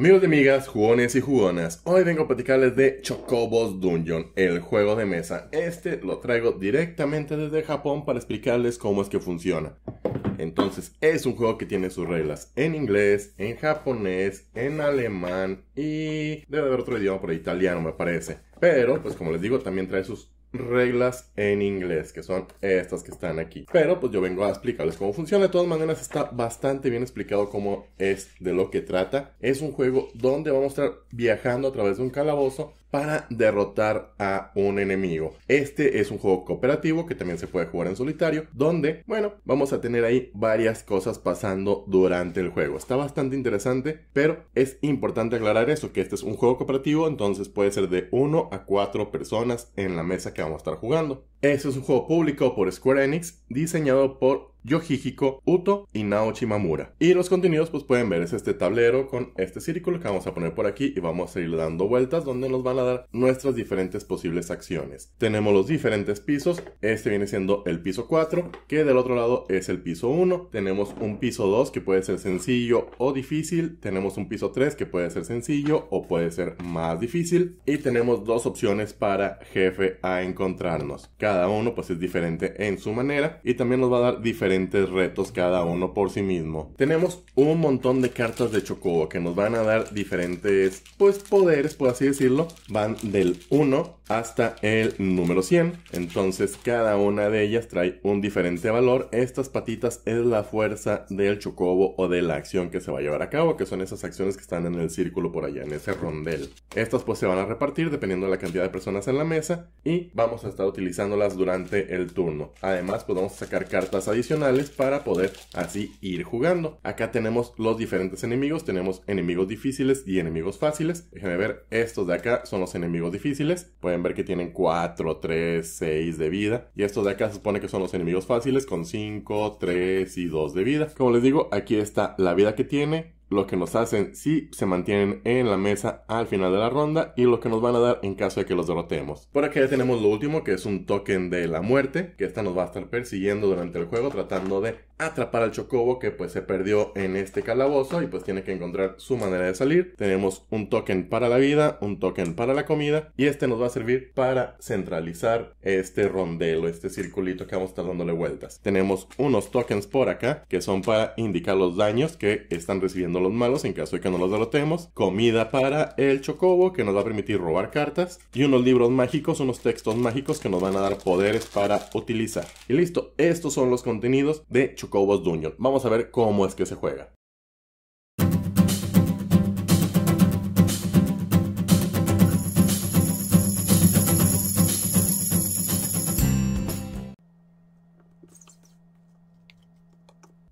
Amigos y amigas, jugones y jugonas, hoy vengo a platicarles de Chocobos Dungeon, el juego de mesa. Este lo traigo directamente desde Japón para explicarles cómo es que funciona. Entonces, es un juego que tiene sus reglas en inglés, en japonés, en alemán y debe haber otro idioma por italiano, me parece. Pero, pues como les digo, también trae sus reglas en inglés, que son estas que están aquí. Pero pues yo vengo a explicarles cómo funciona. De todas maneras está bastante bien explicado cómo es de lo que trata. Es un juego donde vamos a estar viajando a través de un calabozo para derrotar a un enemigo. Este es un juego cooperativo que también se puede jugar en solitario, donde, bueno, vamos a tener ahí varias cosas pasando durante el juego. Está bastante interesante, pero es importante aclarar eso, que este es un juego cooperativo, entonces puede ser de 1 a 4 personas en la mesa que vamos a estar jugando. Este es un juego público por Square Enix, diseñado por Yohihiko Uto y Naochi Mamura. Y los contenidos pues pueden ver es este tablero con este círculo que vamos a poner por aquí y vamos a ir dando vueltas donde nos van a dar nuestras diferentes posibles acciones. Tenemos los diferentes pisos, este viene siendo el piso 4, que del otro lado es el piso 1. Tenemos un piso 2 que puede ser sencillo o difícil, tenemos un piso 3 que puede ser sencillo o puede ser más difícil y tenemos dos opciones para jefe a encontrarnos. Uno pues es diferente en su manera y también nos va a dar diferentes retos cada uno por sí mismo. Tenemos un montón de cartas de Chocobo que nos van a dar diferentes pues poderes, por así decirlo. Van del 1 hasta el número 100. Entonces cada una de ellas trae un diferente valor. Estas patitas es la fuerza del Chocobo o de la acción que se va a llevar a cabo, que son esas acciones que están en el círculo por allá, en ese rondel. Estas pues se van a repartir dependiendo de la cantidad de personas en la mesa y vamos a estar utilizándolas durante el turno. Además podemos sacar cartas adicionales para poder así ir jugando. Acá tenemos los diferentes enemigos, tenemos enemigos difíciles y enemigos fáciles. Déjenme ver, estos de acá son los enemigos difíciles. Pueden ver que tienen 4, 3, 6 de vida. Y estos de acá se supone que son los enemigos fáciles con 5, 3 y 2 de vida. Como les digo, aquí está la vida que tiene, lo que nos hacen si se mantienen en la mesa al final de la ronda y lo que nos van a dar en caso de que los derrotemos. Por aquí ya tenemos lo último que es un token de la muerte, que esta nos va a estar persiguiendo durante el juego tratando de atrapar al chocobo que pues se perdió en este calabozo y pues tiene que encontrar su manera de salir. Tenemos un token para la vida, un token para la comida y este nos va a servir para centralizar este rondelo, este circulito que vamos a estar dándole vueltas. Tenemos unos tokens por acá que son para indicar los daños que están recibiendo los malos en caso de que no los derrotemos, comida para el chocobo que nos va a permitir robar cartas y unos libros mágicos, unos textos mágicos que nos van a dar poderes para utilizar. Y listo, estos son los contenidos de Chocobos Dungeon. Vamos a ver cómo es que se juega.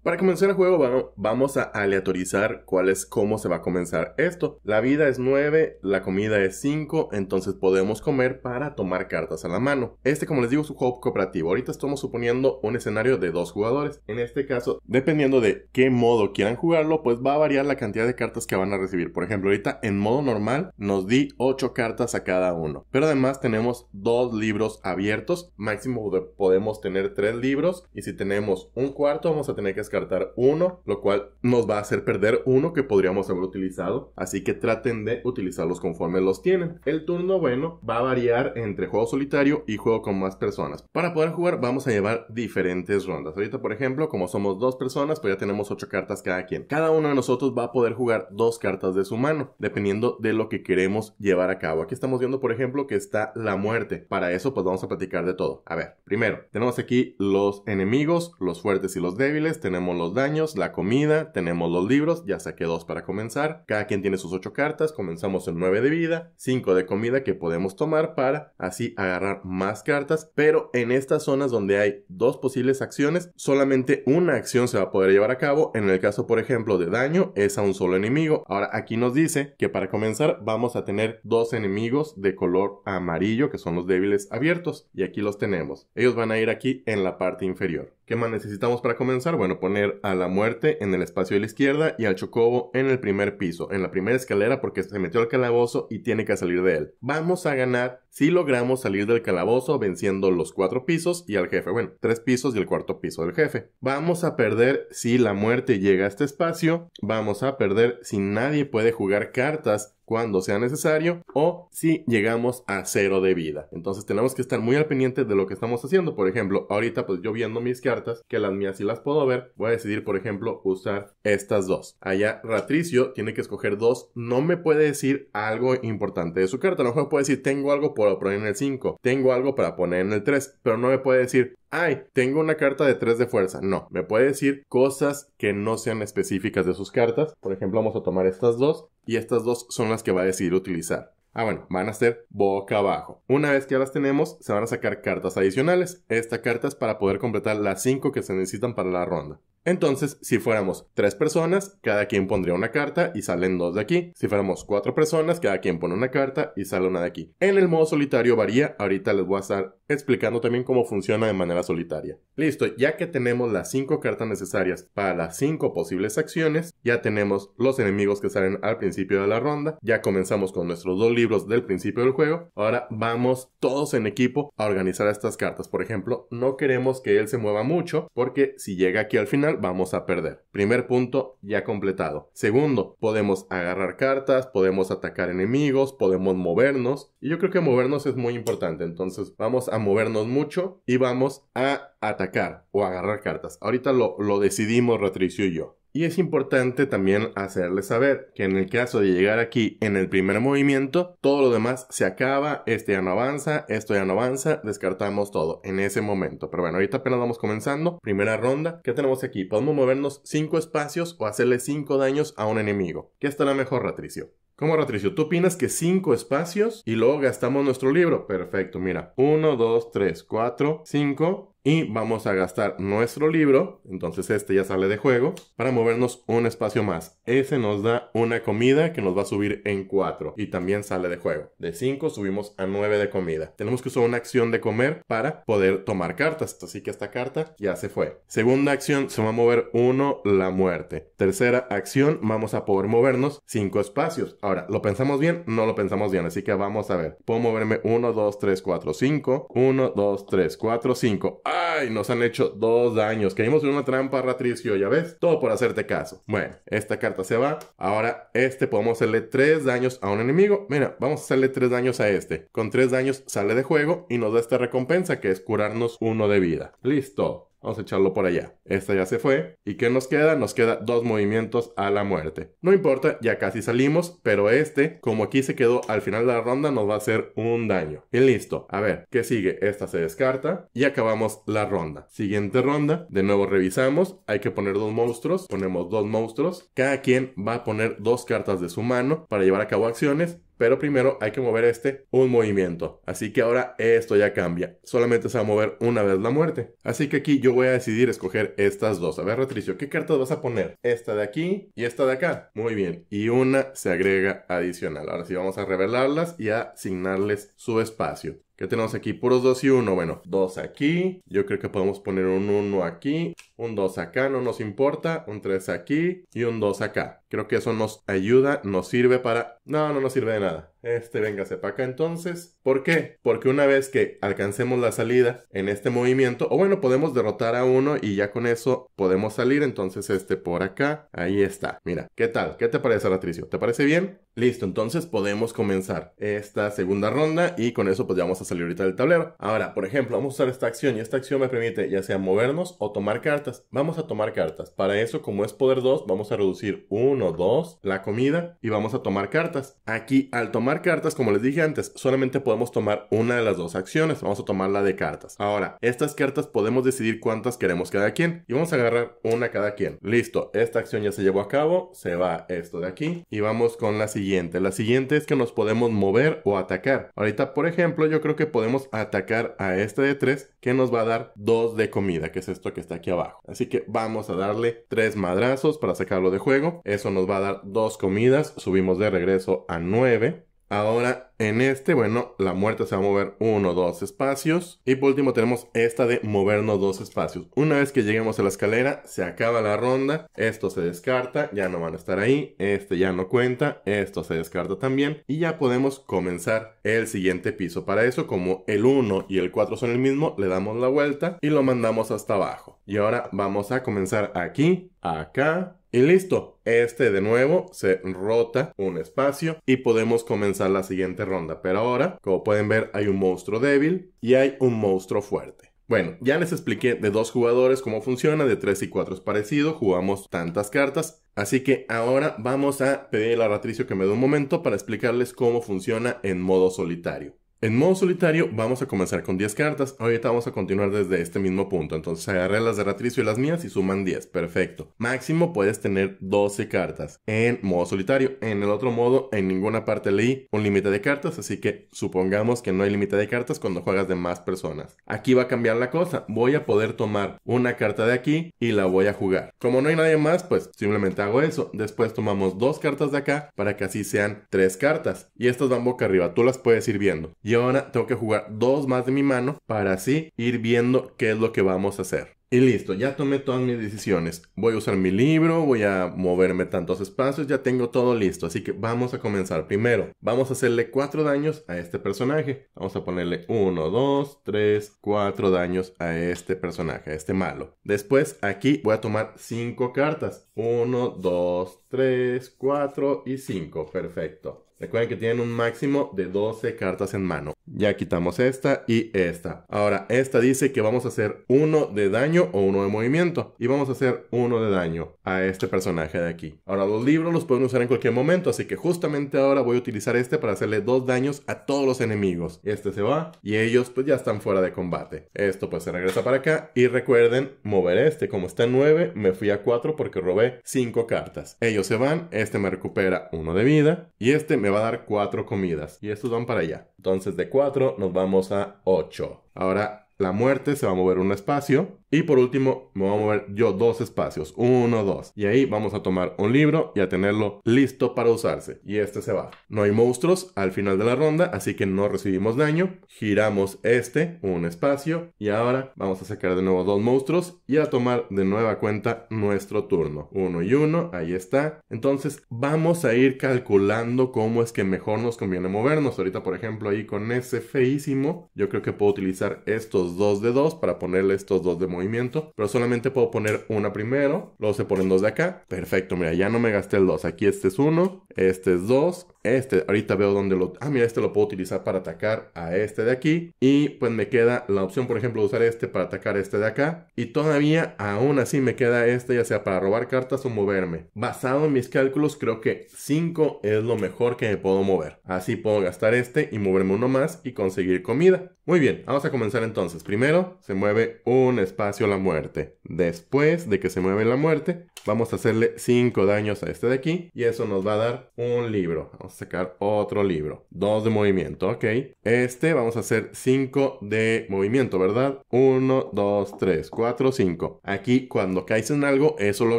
Para comenzar el juego vamos a aleatorizar cuál es cómo se va a comenzar esto. La vida es 9, la comida es 5, entonces podemos comer para tomar cartas a la mano. Este como les digo es un juego cooperativo. Ahorita estamos suponiendo un escenario de dos jugadores. En este caso, dependiendo de qué modo quieran jugarlo, pues va a variar la cantidad de cartas que van a recibir. Por ejemplo, ahorita en modo normal nos di 8 cartas a cada uno. Pero además tenemos dos libros abiertos. Máximo podemos tener 3 libros. Y si tenemos un cuarto vamos a tener que uno, lo cual nos va a hacer perder uno que podríamos haber utilizado. Así que traten de utilizarlos conforme los tienen. El turno, bueno, va a variar entre juego solitario y juego con más personas. Para poder jugar vamos a llevar diferentes rondas. Ahorita, por ejemplo, como somos dos personas, pues ya tenemos ocho cartas cada quien. Cada uno de nosotros va a poder jugar dos cartas de su mano, dependiendo de lo que queremos llevar a cabo. Aquí estamos viendo, por ejemplo, que está la muerte. Para eso, pues vamos a platicar de todo. A ver, primero, tenemos aquí los enemigos, los fuertes y los débiles. Los daños, la comida, tenemos los libros, ya saqué dos para comenzar. Cada quien tiene sus ocho cartas, comenzamos en 9 de vida, 5 de comida que podemos tomar para así agarrar más cartas, pero en estas zonas donde hay dos posibles acciones, solamente una acción se va a poder llevar a cabo. En el caso, por ejemplo, de daño, es a un solo enemigo. Ahora aquí nos dice que para comenzar vamos a tener dos enemigos de color amarillo, que son los débiles abiertos, y aquí los tenemos. Ellos van a ir aquí en la parte inferior. ¿Qué más necesitamos para comenzar? Bueno, poner poner a la muerte en el espacio de la izquierda y al chocobo en el primer piso, en la primera escalera porque se metió al calabozo y tiene que salir de él. Vamos a ganar si logramos salir del calabozo venciendo los cuatro pisos y al jefe. Bueno, tres pisos y el cuarto piso del jefe. Vamos a perder si la muerte llega a este espacio. Vamos a perder si nadie puede jugar cartas cuando sea necesario o si llegamos a cero de vida. Entonces tenemos que estar muy al pendiente de lo que estamos haciendo. Por ejemplo, ahorita pues yo viendo mis cartas, que las mías sí las puedo ver, voy a decidir por ejemplo usar estas dos. Allá Ratricio tiene que escoger dos. No me puede decir algo importante de su carta. A lo mejor puede decir tengo algo para poner en el 5, tengo algo para poner en el 3, pero no me puede decir ay, tengo una carta de 3 de fuerza. No, me puede decir cosas que no sean específicas de sus cartas. Por ejemplo, vamos a tomar estas dos y estas dos son las que va a decidir utilizar. Ah, bueno, van a ser boca abajo. Una vez que ya las tenemos, se van a sacar cartas adicionales. Esta carta es para poder completar las 5 que se necesitan para la ronda. Entonces, si fuéramos tres personas, cada quien pondría una carta y salen dos de aquí. Si fuéramos cuatro personas, cada quien pone una carta y sale una de aquí. En el modo solitario varía, ahorita les voy a estar explicando también cómo funciona de manera solitaria. Listo, ya que tenemos las cinco cartas necesarias para las cinco posibles acciones, ya tenemos los enemigos que salen al principio de la ronda, ya comenzamos con nuestros dos libros del principio del juego, ahora vamos todos en equipo a organizar estas cartas. Por ejemplo, no queremos que él se mueva mucho porque si llega aquí al final vamos a perder. Primer punto ya completado. Segundo, podemos agarrar cartas, podemos atacar enemigos, podemos movernos. Y yo creo que movernos es muy importante. Entonces vamos a movernos mucho y vamos a atacar o agarrar cartas. Ahorita lo, lo decidimos Retricio y yo. Y es importante también hacerle saber que en el caso de llegar aquí en el primer movimiento, todo lo demás se acaba, este ya no avanza, esto ya no avanza, descartamos todo en ese momento. Pero bueno, ahorita apenas vamos comenzando. Primera ronda. ¿Qué tenemos aquí? Podemos movernos 5 espacios o hacerle 5 daños a un enemigo. ¿Qué está la mejor, Ratricio? ¿Cómo, Ratricio? ¿Tú opinas que 5 espacios y luego gastamos nuestro libro? Perfecto, mira. 1, 2, 3, 4, 5 y vamos a gastar nuestro libro, entonces este ya sale de juego, para movernos un espacio más. Ese nos da una comida que nos va a subir en 4 y también sale de juego. De 5 subimos a 9 de comida. Tenemos que usar una acción de comer para poder tomar cartas, así que esta carta ya se fue. Segunda acción, se va a mover 1 la muerte. Tercera acción, vamos a poder movernos 5 espacios. Ahora, ¿lo pensamos bien? No lo pensamos bien, así que vamos a ver. Puedo moverme 1, 2, 3, 4, 5. 1, 2, 3, 4, 5. Nos han hecho dos daños. Caímos en una trampa, Ratricio, ya ves. Todo por hacerte caso. Bueno, esta carta se va. Ahora, este podemos hacerle tres daños a un enemigo. Mira, vamos a hacerle tres daños a este. Con tres daños sale de juego y nos da esta recompensa que es curarnos uno de vida. Listo. Vamos a echarlo por allá. Esta ya se fue. ¿Y qué nos queda? Nos queda dos movimientos a la muerte. No importa, ya casi salimos, pero este, como aquí se quedó al final de la ronda, nos va a hacer un daño. Y listo. A ver, ¿qué sigue? Esta se descarta y acabamos la ronda. Siguiente ronda, de nuevo revisamos. Hay que poner dos monstruos. Ponemos dos monstruos. Cada quien va a poner dos cartas de su mano para llevar a cabo acciones pero primero hay que mover este un movimiento. Así que ahora esto ya cambia. Solamente se va a mover una vez la muerte. Así que aquí yo voy a decidir escoger estas dos. A ver, Retricio, ¿qué cartas vas a poner? Esta de aquí y esta de acá. Muy bien. Y una se agrega adicional. Ahora sí vamos a revelarlas y asignarles su espacio. ¿Qué tenemos aquí? Puros 2 y 1. Bueno, 2 aquí. Yo creo que podemos poner un 1 aquí. Un 2 acá, no nos importa. Un 3 aquí. Y un 2 acá. Creo que eso nos ayuda, nos sirve para... No, no nos sirve de nada. Este, véngase para acá entonces. ¿Por qué? Porque una vez que alcancemos la salida en este movimiento, o bueno, podemos derrotar a uno y ya con eso podemos salir. Entonces este por acá, ahí está. Mira, ¿qué tal? ¿Qué te parece, Ratricio? ¿Te parece bien? Listo, entonces podemos comenzar esta segunda ronda y con eso pues ya vamos a salir ahorita del tablero. Ahora, por ejemplo, vamos a usar esta acción y esta acción me permite ya sea movernos o tomar cartas. Vamos a tomar cartas. Para eso, como es poder 2, vamos a reducir 1, 2 la comida y vamos a tomar cartas. Aquí al tomar cartas, como les dije antes, solamente podemos tomar una de las dos acciones. Vamos a tomar la de cartas. Ahora, estas cartas podemos decidir cuántas queremos cada quien. Y vamos a agarrar una cada quien. Listo, esta acción ya se llevó a cabo. Se va esto de aquí. Y vamos con la siguiente. La siguiente es que nos podemos mover o atacar. Ahorita, por ejemplo, yo creo que podemos atacar a este de 3 que nos va a dar 2 de comida, que es esto que está aquí abajo. Así que vamos a darle 3 madrazos para sacarlo de juego. Eso nos va a dar 2 comidas. Subimos de regreso a 9. Ahora en este, bueno, la muerte se va a mover uno, dos espacios. Y por último tenemos esta de movernos dos espacios. Una vez que lleguemos a la escalera, se acaba la ronda. Esto se descarta, ya no van a estar ahí. Este ya no cuenta, esto se descarta también. Y ya podemos comenzar el siguiente piso. Para eso, como el 1 y el 4 son el mismo, le damos la vuelta y lo mandamos hasta abajo. Y ahora vamos a comenzar aquí, acá, y listo, este de nuevo se rota un espacio y podemos comenzar la siguiente ronda. Pero ahora, como pueden ver, hay un monstruo débil y hay un monstruo fuerte. Bueno, ya les expliqué de dos jugadores cómo funciona, de tres y cuatro es parecido, jugamos tantas cartas, así que ahora vamos a pedir a Ratricio que me dé un momento para explicarles cómo funciona en modo solitario. En modo solitario vamos a comenzar con 10 cartas. Ahorita vamos a continuar desde este mismo punto. Entonces agarré las de Ratricio y las mías y suman 10. Perfecto. Máximo puedes tener 12 cartas en modo solitario. En el otro modo, en ninguna parte leí un límite de cartas. Así que supongamos que no hay límite de cartas cuando juegas de más personas. Aquí va a cambiar la cosa. Voy a poder tomar una carta de aquí y la voy a jugar. Como no hay nadie más, pues simplemente hago eso. Después tomamos dos cartas de acá para que así sean tres cartas. Y estas van boca arriba. Tú las puedes ir viendo. Y ahora tengo que jugar dos más de mi mano para así ir viendo qué es lo que vamos a hacer. Y listo, ya tomé todas mis decisiones. Voy a usar mi libro, voy a moverme tantos espacios, ya tengo todo listo. Así que vamos a comenzar. Primero, vamos a hacerle cuatro daños a este personaje. Vamos a ponerle 1, 2, 3, 4 daños a este personaje, a este malo. Después, aquí voy a tomar cinco cartas. 1, 2, 3, 4 y 5. Perfecto. Recuerden que tienen un máximo de 12 cartas en mano. Ya quitamos esta y esta. Ahora, esta dice que vamos a hacer uno de daño o uno de movimiento. Y vamos a hacer uno de daño a este personaje de aquí. Ahora, los libros los pueden usar en cualquier momento. Así que justamente ahora voy a utilizar este para hacerle dos daños a todos los enemigos. Este se va y ellos pues ya están fuera de combate. Esto pues se regresa para acá. Y recuerden mover este. Como está en 9, me fui a 4 porque robé 5 cartas. Ellos se van. Este me recupera uno de vida. Y este me va a dar 4 comidas. Y estos van para allá. Entonces de 4 nos vamos a 8. Ahora la muerte se va a mover un espacio y por último, me voy a mover yo dos espacios, uno, dos. Y ahí vamos a tomar un libro y a tenerlo listo para usarse. Y este se va. No hay monstruos al final de la ronda, así que no recibimos daño. Giramos este, un espacio. Y ahora vamos a sacar de nuevo dos monstruos y a tomar de nueva cuenta nuestro turno. Uno y uno, ahí está. Entonces vamos a ir calculando cómo es que mejor nos conviene movernos. Ahorita, por ejemplo, ahí con ese feísimo, yo creo que puedo utilizar estos dos de dos para ponerle estos dos de movimiento, pero solamente puedo poner una primero, luego se ponen dos de acá. Perfecto, mira, ya no me gasté el 2. Aquí este es uno, este es dos, este, ahorita veo dónde lo... Ah, mira, este lo puedo utilizar para atacar a este de aquí. Y pues me queda la opción, por ejemplo, de usar este para atacar a este de acá. Y todavía, aún así, me queda este, ya sea para robar cartas o moverme. Basado en mis cálculos, creo que 5 es lo mejor que me puedo mover. Así puedo gastar este y moverme uno más y conseguir comida. Muy bien, vamos a comenzar entonces. Primero, se mueve un espacio la muerte. Después de que se mueve la muerte, vamos a hacerle 5 daños a este de aquí. Y eso nos va a dar un libro. Vamos a sacar otro libro. 2 de movimiento, ok. Este vamos a hacer 5 de movimiento, ¿verdad? 1, 2, 3, 4, 5. Aquí cuando caes en algo, eso lo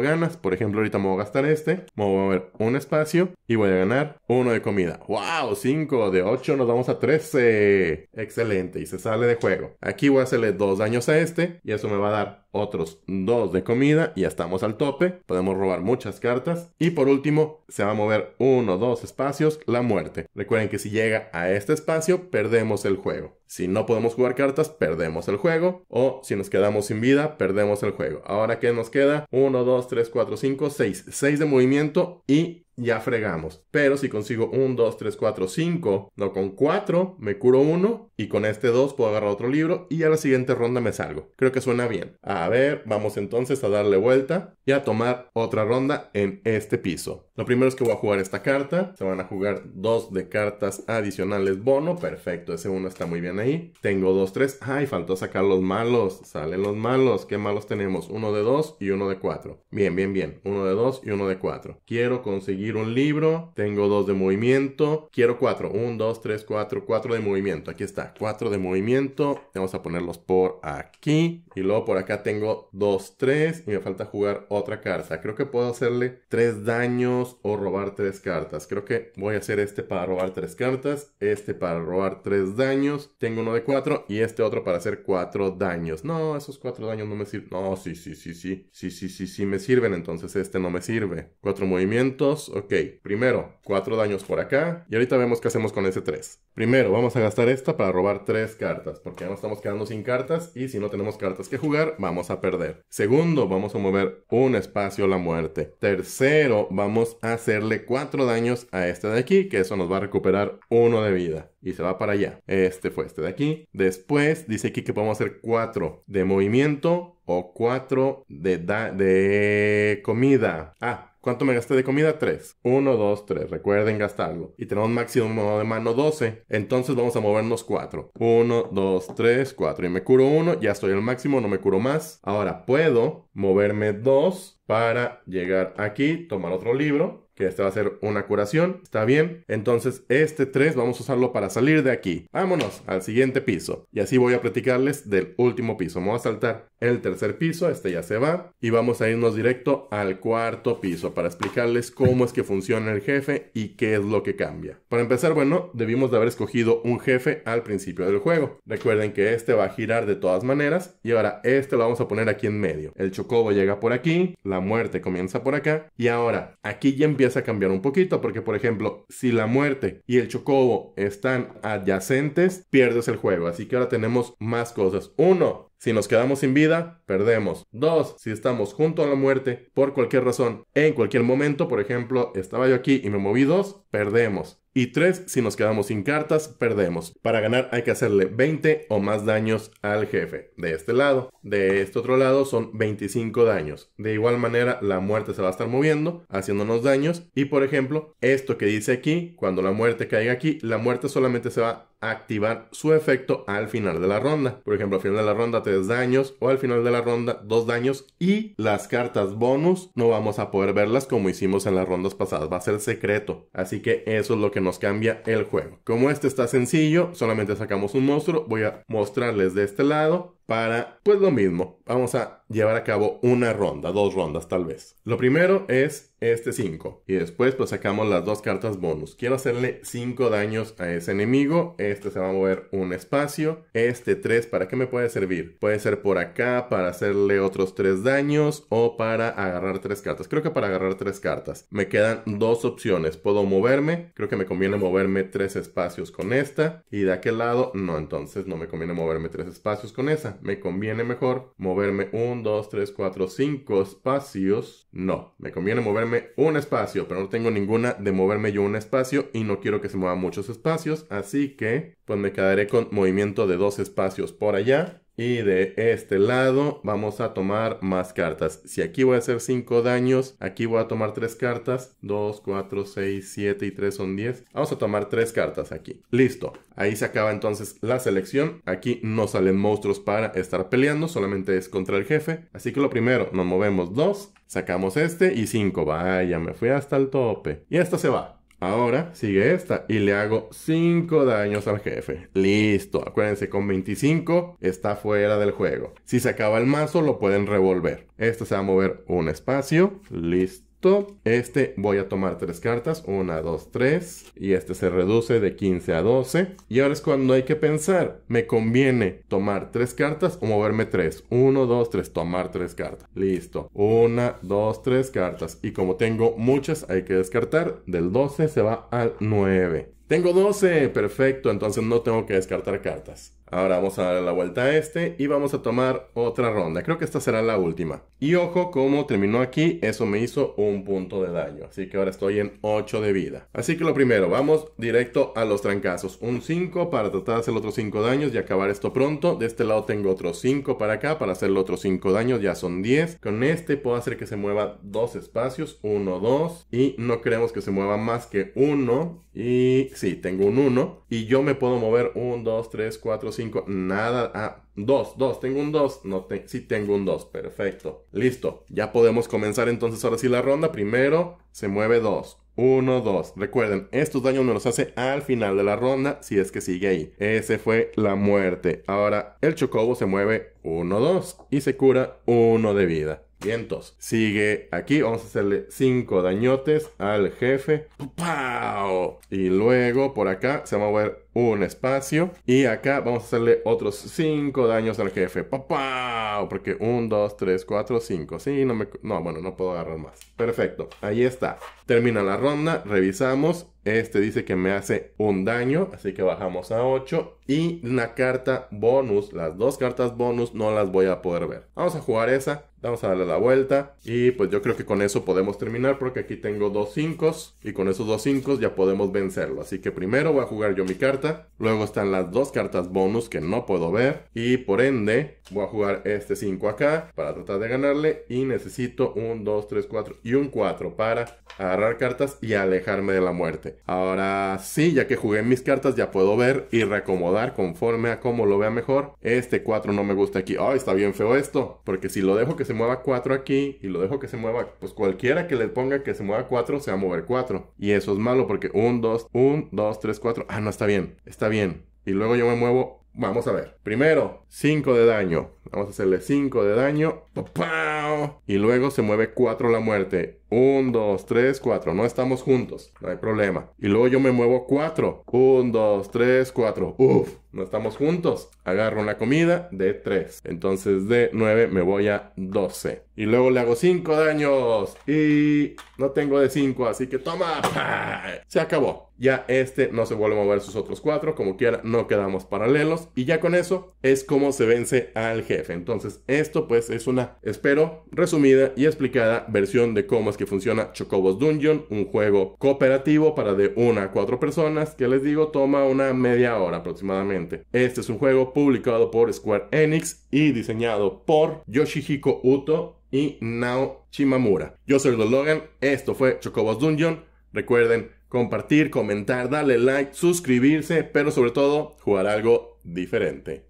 ganas. Por ejemplo, ahorita me voy a gastar este. Me voy a mover un espacio y voy a ganar uno de comida. ¡Wow! 5 de 8 nos vamos a 13. Excelente. Y se sale de juego. Aquí voy a hacerle 2 daños a este y eso me va a dar otros dos de comida y ya estamos al tope. Podemos robar muchas cartas. Y por último, se va a mover uno o dos espacios la muerte. Recuerden que si llega a este espacio, perdemos el juego. Si no podemos jugar cartas, perdemos el juego. O si nos quedamos sin vida, perdemos el juego. Ahora, ¿qué nos queda? 1, 2, 3, 4, 5, 6. 6 de movimiento y ya fregamos. Pero si consigo 1, 2, 3, 4, 5, no con 4, me curo 1 y con este 2 puedo agarrar otro libro y a la siguiente ronda me salgo. Creo que suena bien. A ver, vamos entonces a darle vuelta y a tomar otra ronda en este piso. Lo primero es que voy a jugar esta carta. Se van a jugar dos de cartas adicionales bono. Perfecto, ese uno está muy bien ahí. Tengo 2, 3. Ay, faltó sacar los malos. Salen los malos. ¿Qué malos tenemos? Uno de 2 y uno de 4. Bien, bien, bien. Uno de 2 y uno de 4. Quiero conseguir un libro. Tengo 2 de movimiento. Quiero 4. 1, 2, 3, 4. 4 de movimiento. Aquí está. 4 de movimiento. Vamos a ponerlos por aquí. Y luego por acá tengo 2, 3. Y me falta jugar otra carta. Creo que puedo hacerle 3 daños o robar 3 cartas. Creo que voy a hacer este para robar 3 cartas. Este para robar 3 daños. Tengo uno de 4 y este otro para hacer 4 daños. No, esos 4 daños no me sirven. No, sí, sí, sí, sí. Sí, sí, sí, sí me sirven. Entonces este no me sirve. 4 movimientos. Ok. Primero, 4 daños por acá. Y ahorita vemos qué hacemos con ese 3. Primero, vamos a gastar esta para robar 3 cartas. Porque ya no estamos quedando sin cartas. Y si no tenemos cartas que jugar, vamos a perder. Segundo, vamos a mover un espacio a la muerte. Tercero, vamos a hacerle 4 daños a este de aquí. Que eso nos va a recuperar 1 de vida y se va para allá. Este fue este de aquí. Después dice aquí que podemos hacer 4 de movimiento o 4 de, de comida. Ah, ¿Cuánto me gasté de comida? 3. 1, 2, 3. Recuerden gastarlo. Y tenemos máximo de mano 12. Entonces vamos a movernos 4. 1, 2, 3, 4. Y me curo 1. Ya estoy al máximo. No me curo más. Ahora puedo moverme 2 para llegar aquí, tomar otro libro este va a ser una curación, está bien. Entonces este 3 vamos a usarlo para salir de aquí. Vámonos al siguiente piso. Y así voy a platicarles del último piso. Me voy a saltar el tercer piso, este ya se va. Y vamos a irnos directo al cuarto piso para explicarles cómo es que funciona el jefe y qué es lo que cambia. Para empezar, bueno, debimos de haber escogido un jefe al principio del juego. Recuerden que este va a girar de todas maneras. Y ahora este lo vamos a poner aquí en medio. El chocobo llega por aquí, la muerte comienza por acá. Y ahora aquí ya empieza a cambiar un poquito, porque por ejemplo, si la muerte y el chocobo están adyacentes, pierdes el juego. Así que ahora tenemos más cosas. Uno, si nos quedamos sin vida, perdemos. Dos, si estamos junto a la muerte por cualquier razón, en cualquier momento, por ejemplo, estaba yo aquí y me moví dos, perdemos. Y 3, si nos quedamos sin cartas, perdemos. Para ganar hay que hacerle 20 o más daños al jefe. De este lado. De este otro lado son 25 daños. De igual manera, la muerte se va a estar moviendo, haciéndonos daños. Y por ejemplo, esto que dice aquí, cuando la muerte caiga aquí, la muerte solamente se va activar su efecto al final de la ronda. Por ejemplo, al final de la ronda 3 daños o al final de la ronda 2 daños y las cartas bonus no vamos a poder verlas como hicimos en las rondas pasadas. Va a ser secreto. Así que eso es lo que nos cambia el juego. Como este está sencillo, solamente sacamos un monstruo. Voy a mostrarles de este lado para, pues lo mismo, vamos a llevar a cabo una ronda, dos rondas tal vez. Lo primero es este 5 y después pues sacamos las dos cartas bonus. Quiero hacerle 5 daños a ese enemigo, este se va a mover un espacio, este 3 ¿para qué me puede servir? Puede ser por acá para hacerle otros 3 daños o para agarrar 3 cartas. Creo que para agarrar 3 cartas. Me quedan dos opciones, puedo moverme, creo que me conviene moverme 3 espacios con esta y de aquel lado no, entonces no me conviene moverme 3 espacios con esa me conviene mejor moverme 1, 2, 3, 4, 5 espacios. No, me conviene moverme un espacio, pero no tengo ninguna de moverme yo un espacio y no quiero que se muevan muchos espacios, así que pues me quedaré con movimiento de dos espacios por allá y de este lado vamos a tomar más cartas. Si aquí voy a hacer 5 daños, aquí voy a tomar 3 cartas. 2, 4, 6, 7 y 3 son 10. Vamos a tomar 3 cartas aquí. Listo. Ahí se acaba entonces la selección. Aquí no salen monstruos para estar peleando, solamente es contra el jefe. Así que lo primero, nos movemos 2, sacamos este y 5. Vaya, me fui hasta el tope. Y esta se va. Ahora sigue esta y le hago 5 daños al jefe. Listo, acuérdense, con 25 está fuera del juego. Si se acaba el mazo lo pueden revolver. Este se va a mover un espacio. Listo. Este voy a tomar tres cartas, una, dos, tres, y este se reduce de 15 a 12. Y ahora es cuando hay que pensar, ¿me conviene tomar tres cartas o moverme tres? Uno, dos, tres, tomar tres cartas. Listo, una, dos, tres cartas. Y como tengo muchas, hay que descartar. Del 12 se va al 9. Tengo 12, perfecto, entonces no tengo que descartar cartas. Ahora vamos a darle la vuelta a este y vamos a tomar otra ronda. Creo que esta será la última. Y ojo, como terminó aquí, eso me hizo un punto de daño. Así que ahora estoy en 8 de vida. Así que lo primero, vamos directo a los trancazos. Un 5 para tratar de hacer otros 5 daños y acabar esto pronto. De este lado tengo otros 5 para acá para hacerle otros 5 daños. Ya son 10. Con este puedo hacer que se mueva dos espacios. 1, 2. Y no queremos que se mueva más que 1. Y sí, tengo un 1. Y yo me puedo mover 1, 2, 3, 4, 5. Nada. Ah, 2, 2, tengo un 2. No te sí tengo un 2. Perfecto. Listo. Ya podemos comenzar entonces ahora sí la ronda. Primero se mueve 2. 1, 2. Recuerden, estos daños me los hace al final de la ronda si es que sigue ahí. Ese fue la muerte. Ahora el chocobo se mueve 1, 2 y se cura 1 de vida. Vientos. Sigue aquí. Vamos a hacerle 5 dañotes al jefe. ¡Pau! Y luego por acá se va a mover un espacio. Y acá vamos a hacerle otros 5 daños al jefe. ¡Pau! Porque 1, 2, 3, 4, 5. Sí, no me... No, bueno, no puedo agarrar más. Perfecto. Ahí está. Termina la ronda. Revisamos. Este dice que me hace un daño, así que bajamos a 8. Y una carta bonus, las dos cartas bonus no las voy a poder ver. Vamos a jugar esa, vamos a darle la vuelta. Y pues yo creo que con eso podemos terminar porque aquí tengo dos 5 y con esos dos 5 ya podemos vencerlo. Así que primero voy a jugar yo mi carta, luego están las dos cartas bonus que no puedo ver y por ende voy a jugar este 5 acá para tratar de ganarle y necesito un 2, 3, 4 y un 4 para agarrar cartas y alejarme de la muerte. Ahora sí, ya que jugué mis cartas ya puedo ver y reacomodar conforme a cómo lo vea mejor. Este 4 no me gusta aquí. Ay, está bien feo esto. Porque si lo dejo que se mueva 4 aquí y lo dejo que se mueva, pues cualquiera que le ponga que se mueva 4 se va a mover 4. Y eso es malo porque 1, 2, 1, 2, 3, 4. Ah, no está bien. Está bien. Y luego yo me muevo Vamos a ver. Primero, 5 de daño. Vamos a hacerle 5 de daño. Y luego se mueve 4 la muerte. 1, 2, 3, 4. No estamos juntos. No hay problema. Y luego yo me muevo 4. 1, 2, 3, 4. Uf. No estamos juntos. Agarro una comida de 3. Entonces de 9 me voy a 12. Y luego le hago 5 daños. Y no tengo de 5. Así que toma. Se acabó. Ya este no se vuelve a mover sus otros 4. Como quiera, no quedamos paralelos. Y ya con eso es como se vence al jefe. Entonces esto pues es una, espero, resumida y explicada versión de cómo es que funciona Chocobos Dungeon, un juego cooperativo para de una a cuatro personas que les digo toma una media hora aproximadamente. Este es un juego publicado por Square Enix y diseñado por Yoshihiko Uto y Nao Shimamura. Yo soy Logan, esto fue Chocobos Dungeon. Recuerden compartir, comentar, darle like, suscribirse, pero sobre todo jugar algo diferente.